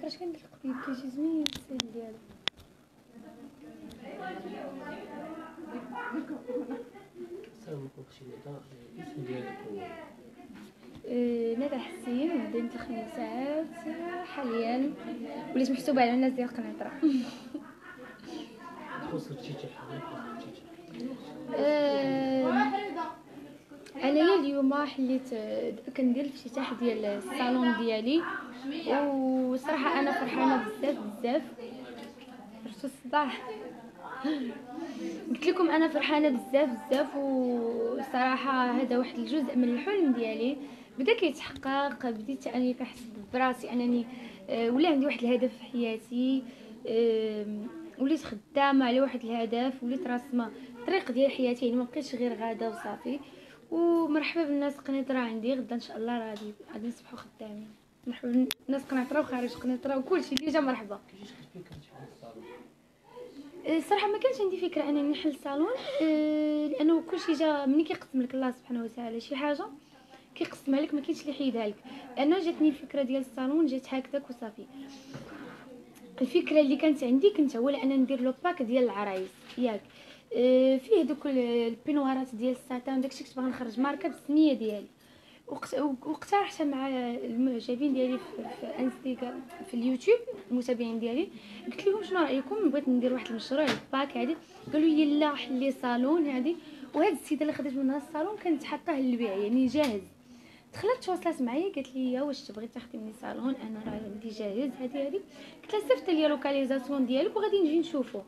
كرهت كندير القبيب كيجي زوين السيل ديالو آه، ندى حسين مدينة الخميسات آه، حاليا وليت محسوبة على الناس ديال قنيطرة تخص التيتا آه، انايا اليوم حليت آه، كندير الافتتاح ديال الصالون ديالي وصراحة أنا فرحانة بزاف بزاف. عرفتوا الصداع. قلت لكم أنا فرحانة بزاف بزاف وصراحة هذا واحد الجزء من الحلم ديالي. بدا كيتحقق بديت أني كنحس براسي أنني آه، ولا عندي واحد الهدف في حياتي. وليت خدامة على واحد الهدف وليت راسمة الطريق ديال حياتي يعني ما بقيتش غير غادة وصافي. ومرحبا بالناس قنيطره عندي غدا إن شاء الله غادي غادي نصبحوا خدامين. مرحبا بالناس قنيطره وخارج قنيطره وكلشي déjà مرحبا. الصالون أه، الصراحه ما كانش عندي فكرة انني نحل صالون أه، لأنه كلشي جا ملي كيقسم لك الله سبحانه وتعالى. شي حاجة كيقسمها لك ما كاينش اللي يحيدها لك. أنا جاتني الفكرة ديال الصالون جات هكذاك وصافي. الفكرة اللي كانت عندي كنت هو ان ندير le pack ديال العرايس ياك. فيه دوك ال- ال peignoirات ديال الساتان داكشي كنت باغا نخرج ماركه بالسميه ديالي. واقترحتها مع المعجبين ديالي في, انستغرام في اليوتيوب المتابعين ديالي. قلت لهم شنو رأيكم؟ بغيت ندير واحد المشروع ال pack هادي قالوا لي لا حلي صالون هادي وهاد السيدة اللي خديت منها الصالون كانت حاطاه للبيع يعني جاهز. دخلت تواصلت معايا قالت لي واش تبغي تاخدي مني صالون؟ أنا راه عندي جاهز هادي هادي. قلت لها صيفط لي localisation ديالك وغادي نجي نشوفو.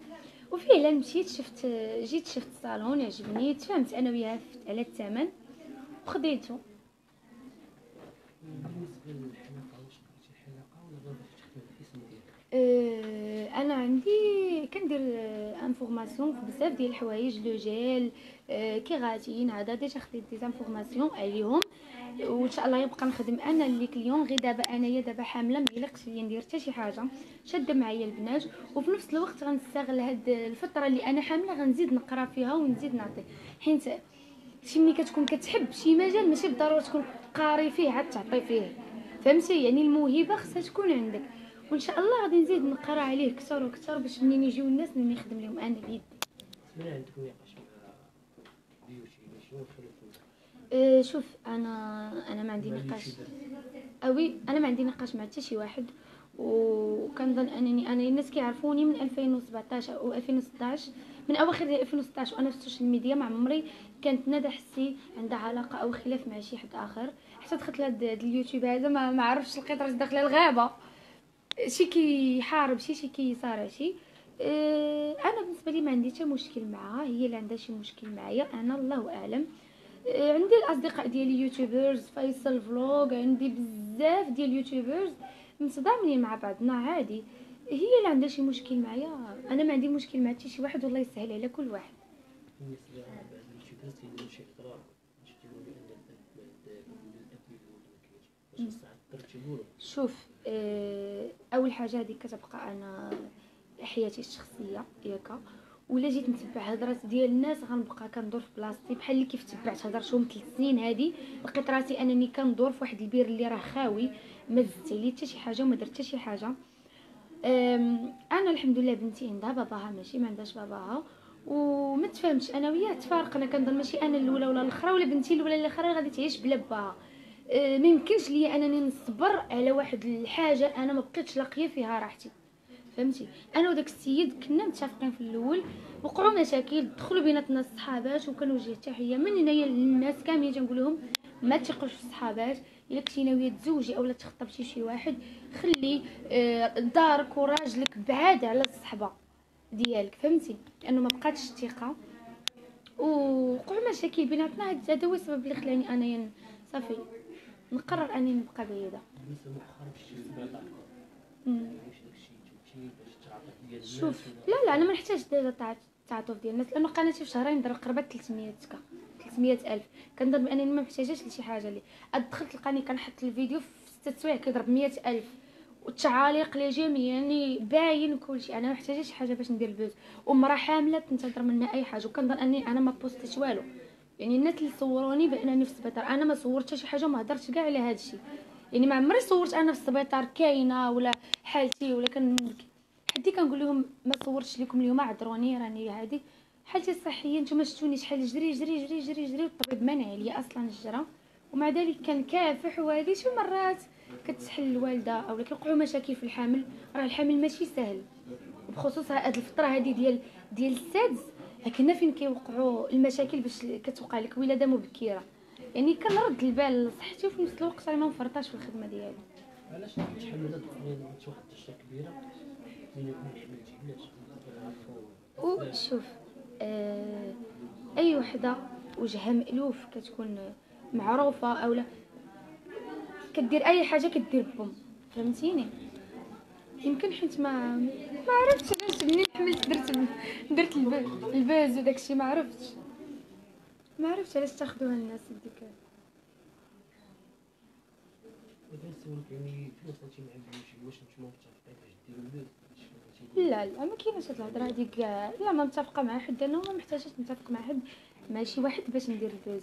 وفعلا مشيت شفت جيت شفت الصالون عجبني تفاهمت أنا وياها على الثمن وخديته. أه، أنا عندي كندير formation في بزاف ديال الحوايج le gel أه، kératine هذا déjà خديت des formations عليهم. وإن شاء الله يبقى نخدم أنا les clientes غير دابا أنايا دابا حاملة ميلقش ليا ندير حتى شي حاجة. شادة معايا البنات وفي نفس الوقت غنستغل هاد الفترة اللي أنا حاملة غنزيد نقرأ فيها ونزيد نعطي. حيت شي ملي كتكون كتحب شي مجال ماشي بالضرورة تكون قاري فيه عاد تعطي فيه. فهمتي؟ يعني الموهبة خصها تكون عندك. وإن شاء الله غادي نزيد نقرأ عليه كثر وكثر باش منين يجيو الناس نخدم لهم. أنا بيدي. سمعنا عندك نقاش مع بيوتي الخلاف أه شوف أنا أنا ما عندي نقاش. اوي أنا ما عندي نقاش مع حتى شي واحد. وكنظن انني أنا الناس كيعرفوني من 2017 أو 2016 من أواخر ديال 2016 وأنا في ال social media ما عمري كانت ندى حاسي عندها علاقة أو خلاف مع شي حد آخر. حتى دخلت لهاد هاد اليوتيوب هذا ما ما عرفتش لقيت راسي داخلة الغابة. شي كيحارب شي شي كيصارع شي. أه أنا بالنسبة لي ما عندي حتى مشكل معها هي اللي عندها شي مشكل معايا أنا الله أعلم. آه، عندي الأصدقاء ديالي youtubers فيصل فلوغ عندي بزاف ديال youtubers متضامنين مع بعضنا عادي. هي اللي عندها شي مشكل معايا أنا ما عندي مشكل مع حتى شي واحد والله يسهل على كل واحد. اليوتيوبرز شوف آه، أول حاجة هذيك كتبقى أنا حياتي الشخصية ياك. ولا جيت نتبع هضرات ديال الناس غنبقى كندور في بلاصتي بحال اللي كيف تبعت هضرتهم ثلاث سنين هادي. لقيت راسي أنني كندور في واحد البير اللي راه خاوي ما زدت عليه حتى شي حاجة وما درت حتى شي حاجة. أنا الحمد لله بنتي عندها باباها ماشي ما عندهاش باباها. وما تفاهمش أنا وياه تفارقنا كنظن ماشي أنا الأولى ولا الأخرى ولا بنتي الأولى ولا الأخرى غادي تعيش بلا باها أه، ما يمكنش ليا أنني نصبر على واحد الحاجة أنا ما بقيتش لاقية فيها راحتي. فهمتي؟ أنا وداك السيد كنا متفقين في الأول وقعوا مشاكل دخلوا بيناتنا الصحابات وكنوجه التحيه من هنايا للناس كاملين تنقول لهم ما تثقوش في الصحابات. إلا كنتي ناويه تزوجي اولا تخطبتي شي واحد خلي آه، دارك وراجلك بعاد على الصحبة ديالك فهمتي؟ لأنه ما بقاتش الثقه وقعوا مشاكل بيناتنا هذا هو السبب اللي خلاني انايا صافي نقرر أني نبقى بعيدة. شوف لا لا أنا ما نحتاجش ديجا التع- التعاطف ديال الناس لأنه قناتي في شهرين ضرب قربت 300 كا 300 ألف. كنظن بأنني ما محتاجاش لشي حاجة لي. دخلت لقاني كنحط الفيديو في ستة سوايع كيضرب 100 ألف. والتعاليق لجميع يعني باين كلشي أنا ما محتاجاش حاجة باش ندير ال buzz ومراه حاملة تنتظر منها أي حاجة. وكنظن أني أنا ما postيتش والو. يعني الناس اللي صوروني بأنني في السبيطار أنا ما صورتش شي حاجة وما هضرتش كاع على هذا الشيء يعني ما عمري صورت أنا في السبيطار كاينة ولا حالتي ولا كان حدي كنقول لهم ما صورتش لكم اليوم عذروني راني هذه حالتي الصحية نتوما شفتوني شحال جري جري جري جري جري والطبيب منع عليا أصلا الجرا. ومع ذلك كان كافح وهذه شي مرات كتسحل الوالدة أو كيوقعوا مشاكل في الحمل راه الحمل ماشي سهل. وبخصوص هاد الفترة هذه ديال ديال السادس كنا فين كيوقعوا المشاكل باش كتوقع لك ولادة مبكرة؟ يعني كنرد البال لصحتي وفي نفس الوقت راه ما مفرطاش في الخدمة ديالي. علاش تحمل هاد واحد الدرجه كبيرة؟ من يكون حملتي علاش وشوف آه أي وحدة وجهها مألوف كتكون معروفة اولا كدير أي حاجة كدير بهم فهمتيني؟ يمكن حيت ما ما عرفتش علاش ملي حملت درت درت الباز وداكشي ما عرفتش. ما عرفتش علاش تاخذوها الناس ديك لا لا ما كاينش هاد الهضرة هذيك كاع لا ما متفقة مع حد أنا وما محتاجاش نتفق مع حد ماشي واحد باش ندير ال buzz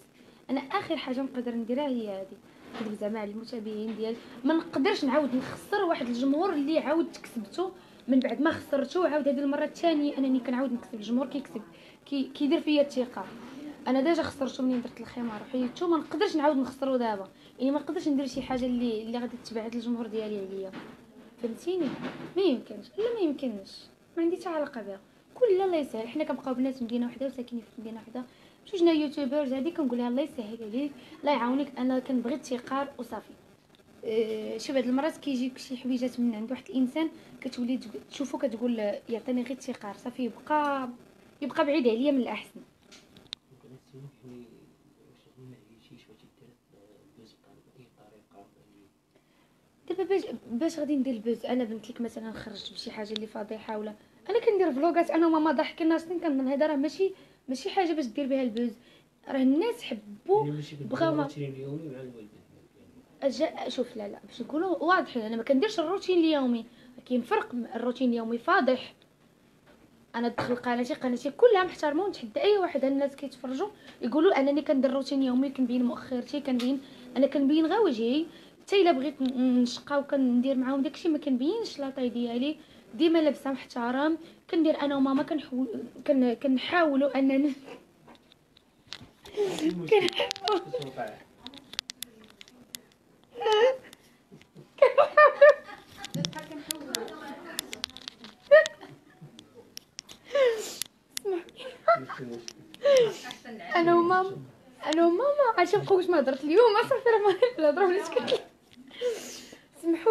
أنا آخر حاجة نقدر نديرها هي هذه كذب زعما المتابعين ديال. ما نقدرش نعاود نخسر واحد الجمهور اللي عاود كسبته من بعد ما خسرته عاود هذه المرة الثانية أنني كنعاود نكسب الجمهور كيكسب كي كيدير فيا الثقة. أنا déjà خسرته منين درت الخمار وحيدته ما نقدرش نعاود نخسرو دابا. يعني ما نقدرش ندير شي حاجة اللي اللي غادي تبعد الجمهور ديالي عليا. فهمتيني؟ ما يمكنش. لا ما يمكنش. ما عندي حتى علاقة بها. كل الله يسهل. حنا كنبقاو بنات مدينه وحدة وساكنين في مدينه وحدة. جوجنا يوتيوبرز هادي كنقول لها الله يسهل عليك. الله يعاونك. أنا كنبغي التقار وصافي. أه شوف هاد المرات كيجيك شي حويجات من عند واحد الإنسان كتولي تشوفو كتقول يعطيني غير التقار صافي يبقى يبقى بعيد عليا من الأحسن. دابا باش باش غادي ندير ال buzz أنا بنت لك مثلا خرجت بشي حاجة اللي فضيحه ولا أنا كندير فلوغات أنا وماما ضاحكين سنين كنظن هذا راه ماشي ماشي حاجة باش دير بها ال buzz راه الناس حبوا بغاو ما أجا شوف لا لا باش نكونوا واضحين أنا ما كنديرش الروتين اليومي. كاين فرق الروتين اليومي فاضح. أنا دخل قناتي قناتي كلها محترمة ونتحدى أي واحد الناس كيتفرجوا يقولوا أنني كندير روتين يومي كنبين مؤخرتي كنبين أنا كنبين غير وجهي. حتى إلا بغيت نشقى وكندير معاهم داكشي ما كنبينش لاطاي ديالي. ديما لابسة محترم. كندير أنا وماما كنحاول كن كنحاولوا أننا أنا وماما أنا وماما عاد بقاو ما هضرت اليوم أصاحبي راه ما الهضره ولات كتل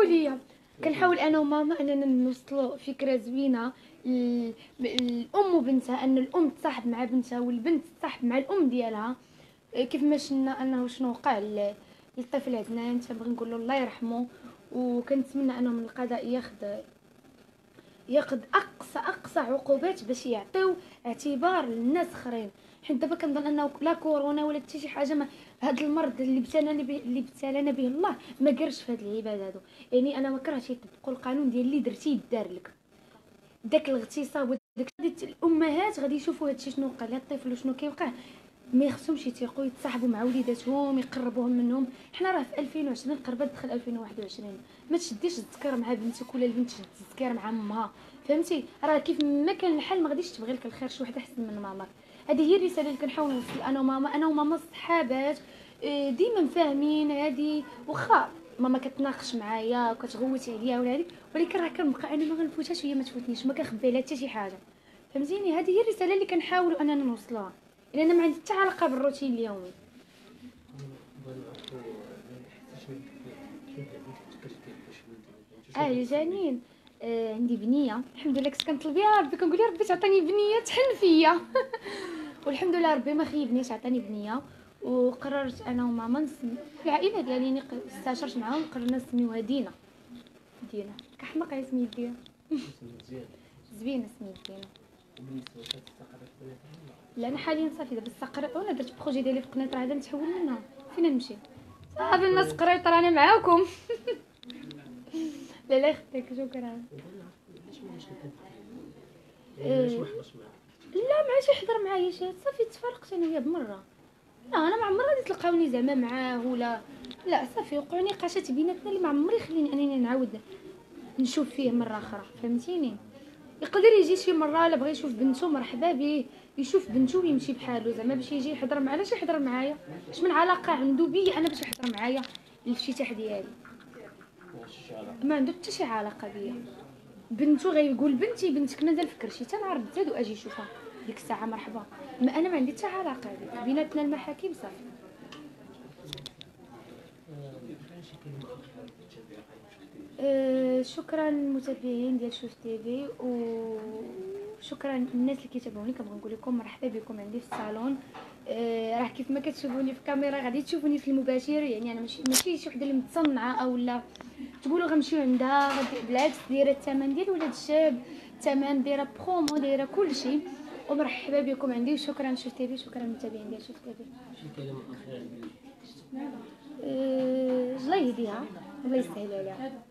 سمحوا لي. كنحاول أنا وماما أننا نوصلوا فكرة زوينة. الأم وبنتها أن الأم تصاحب مع بنتها والبنت تصاحب مع الأم ديالها. كيف ما شفنا أنه شنو وقع للطفل عدنان تنبغي نقول له الله يرحمه. وكنتمنى أنه من القضاء ياخذ ياخذ أقصى أقصى عقوبات باش يعطيو اعتبار للناس اخرين حيت دابا كنظن أنه لا كورونا ولا حتى شي حاجة ما هذا المرض اللي ابتلانا به اللي ابتلانا به الله ما قرش في هاد العباد هادو. يعني أنا ما كرهتش يطبقوا القانون ديال اللي درتي يدار لك. داك الاغتصاب وداك الأمهات غادي يشوفوا هادشي شنو وقع للطفل وشنو كيوقع. ما يخصهمش يتيقوا يتصاحبوا مع وليداتهم يقربوهم منهم. حنا راه في 2020 قربت تدخل 2021 ما تشديش الذكر مع بنتك ولا البنت تشد الذكر مع أمها. فهمتي؟ راه كيف ما كان الحال ما غاديش تبغي لك الخير شي وحده أحسن من ماماك. هذه هي الرسالة اللي كنحاول نوصل أنا وماما أنا وماما صحابات إيه، ديما فاهمين هادي واخا ماما كتناقش معايا وكتغوت عليا ولا هادي ولكن راه كنبقى أنا ما غنفوتهاش وهي ما تفوتنيش ما كنخبي لها حتى شي حاجة. فهمتيني؟ هذه هي الرسالة اللي كنحاول أننا نوصلها لأن ما عندي حتى علاقة بالروتين اليومي. آه جانين آه عندي بنية. الحمد لله كنت كنطلب يا ربي كنقول يا ربي تعطيني بنية تحن فيا. والحمد لله ربي ما خيبنيش عطاني بنية. وقررت أنا وماما نسمي العائله ديالي يعني استشرت معاهم قررنا نسميوها دينا دينا كحمق على سميت دينا زوينه سميت دينا لا أنا حاليا صافي دابا استقريت وأنا درت بروجي ديالي في قنيطره هذا نتحول منها فين نمشي. صافي الناس قريت راني معاكم. لا لا يخطيك شكرا. إيه. لا ما عادش يحضر معايا شي. صافي تفرقت أنا وياه بمرة. لا أنا ما عمري غادي تلقاوني زعما معاه ولا. لا صافي وقعوا نقاشات بيناتنا اللي ما عمري خليني أنني نعاود نشوف فيه مرة أخرى. فهمتيني؟ يقدر يجي شي مرة الا بغى يشوف بنته مرحبا به يشوف بنته ويمشي بحاله. زعما باش يجي يحضر معنا علاش يحضر معايا. اش من علاقة عنده بي أنا باش يحضر معايا الافتتاح ديالي. ما عنده حتى شي علاقة بيا. بنته غيقول بنتي بنتك أنا نفكر شي تنعرض زاد واجي نشوفها ديك الساعة مرحبا. ما أنا ما عندي حتى علاقة بك بيناتنا المحاكم صافي. أه شكرا للمتابعين ديال شوف تيفي وشكرا للناس اللي كيتابعوني. كنبغي نقول لكم مرحبا بكم عندي في الصالون. أه راه كيف ما كتشوفوني في الكاميرا غادي تشوفوني في المباشر. يعني أنا ماشي ماشي شي وحدة اللي متصنعة أو لا. تقولوا غنمشيو عندها غادي- بالعكس دايرة الثمن ديال ولاد الشاب الثمن دايرة برومو دايرة كلشي ومرحبا بكم عندي. وشكرا شوف تيفي شكرا للمتابعين ديال شوف تيفي شي كلمة أخرى أه الله يهديها. الله يسهل عليها.